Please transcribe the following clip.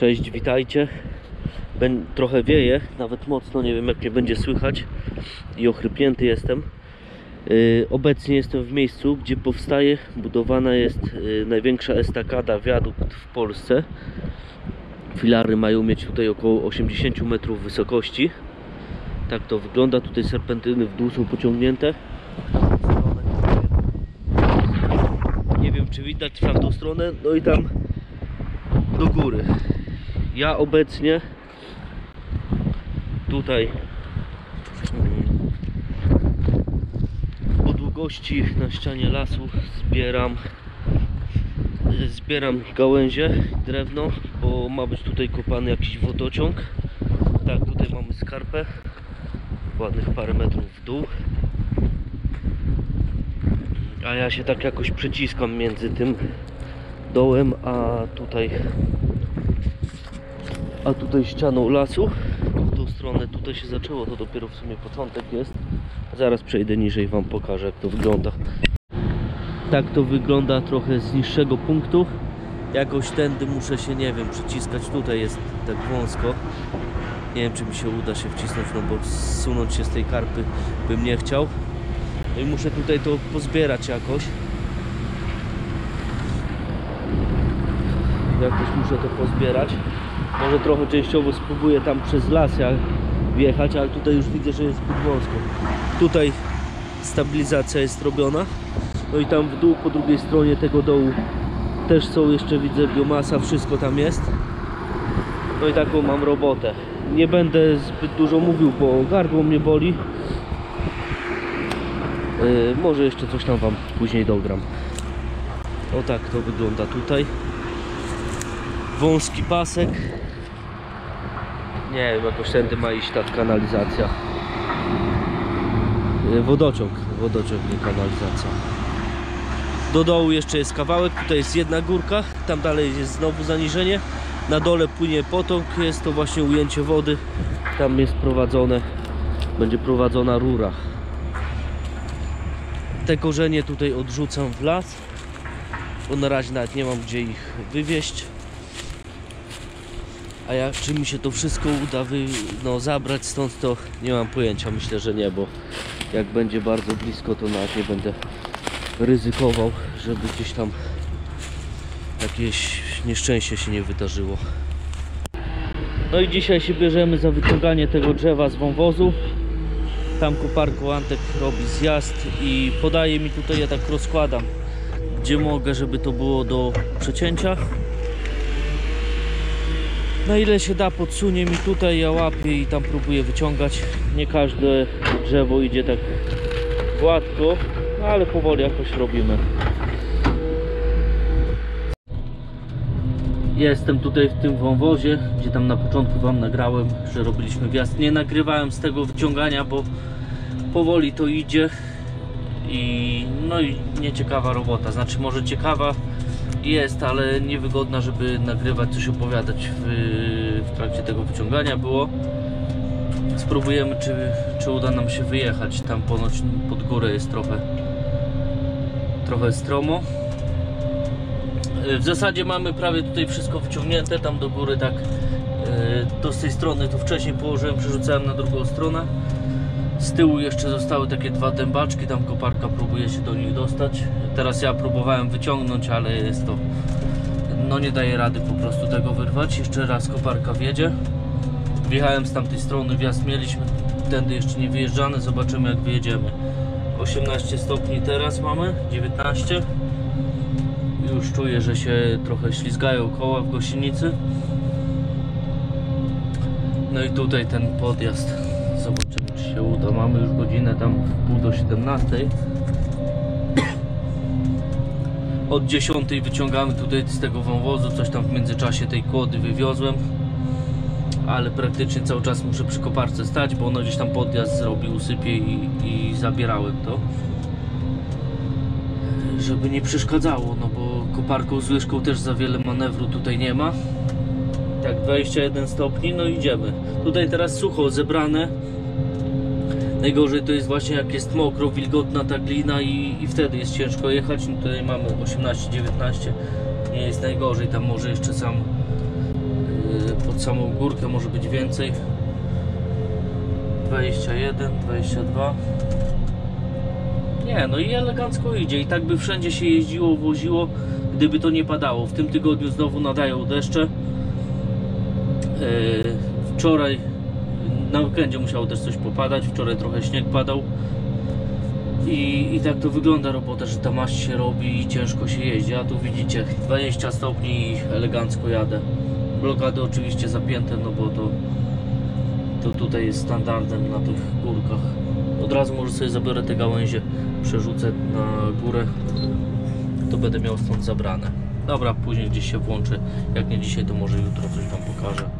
Cześć, witajcie. Ben, trochę wieje, nawet mocno, nie wiem jak mnie będzie słychać i ochrypnięty jestem. Yy, obecnie jestem w miejscu, gdzie powstaje, budowana jest yy, największa estakada, wiadukt w Polsce. Filary mają mieć tutaj około 80 metrów wysokości. Tak to wygląda, tutaj serpentyny w dół są pociągnięte. Nie wiem czy widać w tamtą stronę, no i tam do góry. Ja obecnie tutaj po długości na ścianie lasu zbieram zbieram gałęzie, drewno, bo ma być tutaj kopany jakiś wodociąg. Tak, tutaj mamy skarpę, ładnych parę metrów w dół. A ja się tak jakoś przeciskam między tym dołem, a tutaj a tutaj ścianą lasu. W tą stronę tutaj się zaczęło, to dopiero w sumie początek jest. Zaraz przejdę niżej wam pokażę jak to wygląda. Tak to wygląda trochę z niższego punktu. Jakoś tędy muszę się, nie wiem, przyciskać. Tutaj jest tak wąsko. Nie wiem czy mi się uda się wcisnąć, no bo zsunąć się z tej karpy bym nie chciał. No i muszę tutaj to pozbierać jakoś. Jakoś muszę to pozbierać może trochę częściowo spróbuję tam przez las jak wjechać, ale tutaj już widzę, że jest zbyt wąsko tutaj stabilizacja jest robiona. No i tam w dół po drugiej stronie tego dołu też są jeszcze widzę biomasa, wszystko tam jest. No i taką mam robotę. Nie będę zbyt dużo mówił, bo gardło mnie boli. Yy, może jeszcze coś tam wam później dogram. O tak to wygląda tutaj. Wąski pasek nie wiem, jakoś tędy ma iść ta kanalizacja. Wodociąg wodociąg, nie kanalizacja. Do dołu jeszcze jest kawałek, tutaj jest jedna górka tam dalej jest znowu zaniżenie. Na dole płynie potok, jest to właśnie ujęcie wody. Tam jest prowadzone będzie prowadzona rura. Te korzenie tutaj odrzucam w las bo na razie nawet nie mam gdzie ich wywieźć a jak czy mi się to wszystko uda wy, no, zabrać stąd to nie mam pojęcia. Myślę, że nie, bo jak będzie bardzo blisko to nawet nie będę ryzykował, żeby gdzieś tam jakieś nieszczęście się nie wydarzyło. No i dzisiaj się bierzemy za wyciąganie tego drzewa z wąwozu. Tam koparką Antek robi zjazd i podaje mi tutaj, ja tak rozkładam gdzie mogę, żeby to było do przecięcia na ile się da podsunie mi tutaj, ja łapię i tam próbuję wyciągać nie każde drzewo idzie tak gładko no ale powoli jakoś robimy Jestem tutaj w tym wąwozie, gdzie tam na początku wam nagrałem, że robiliśmy wjazd. Nie nagrywałem z tego wyciągania, bo powoli to idzie i no i nieciekawa robota. Znaczy może ciekawa jest, ale niewygodna, żeby nagrywać, coś opowiadać w, w trakcie tego wyciągania było. Spróbujemy, czy, czy uda nam się wyjechać. Tam ponoć pod górę jest trochę trochę stromo. W zasadzie mamy prawie tutaj wszystko wyciągnięte, tam do góry tak to z tej strony to wcześniej położyłem, przerzucałem na drugą stronę. Z tyłu jeszcze zostały takie dwa dębaczki, tam koparka próbuje się do nich dostać. Teraz ja próbowałem wyciągnąć, ale jest to no nie daje rady po prostu tego wyrwać. Jeszcze raz koparka wjedzie. Wjechałem z tamtej strony, wjazd mieliśmy, tędy jeszcze nie wyjeżdżany, zobaczymy jak wyjedziemy. 18 stopni teraz mamy, 19 już czuję, że się trochę ślizgają koła w gościnicy. No i tutaj ten podjazd. Zobaczymy, czy się uda. Mamy już godzinę tam pół do 17. Od 10 wyciągamy tutaj z tego wąwozu. Coś tam w międzyczasie tej kłody wywiozłem. Ale praktycznie cały czas muszę przy koparce stać, bo ono gdzieś tam podjazd zrobi, usypie i, i zabierałem to żeby nie przeszkadzało, no bo koparką z łyżką też za wiele manewru tutaj nie ma. Tak, 21 stopni, no idziemy. Tutaj teraz sucho, zebrane. Najgorzej to jest właśnie jak jest mokro, wilgotna ta glina i, i wtedy jest ciężko jechać. No tutaj mamy 18-19, nie jest najgorzej, tam może jeszcze sam pod samą górkę może być więcej. 21, 22 nie, no i elegancko idzie. I tak by wszędzie się jeździło, woziło gdyby to nie padało. W tym tygodniu znowu nadają deszcze. Yy, wczoraj na weekendzie musiało też coś popadać, wczoraj trochę śnieg padał. I, i tak to wygląda robota, że ta maść się robi i ciężko się jeździ, a tu widzicie 20 stopni i elegancko jadę. Blokady oczywiście zapięte, no bo to to tutaj jest standardem na tych górkach. Od razu może sobie zabiorę te gałęzie przerzucę na górę. To będę miał stąd zabrane. Dobra, później gdzieś się włączę. Jak nie dzisiaj, to może jutro coś Wam pokażę